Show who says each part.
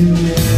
Speaker 1: to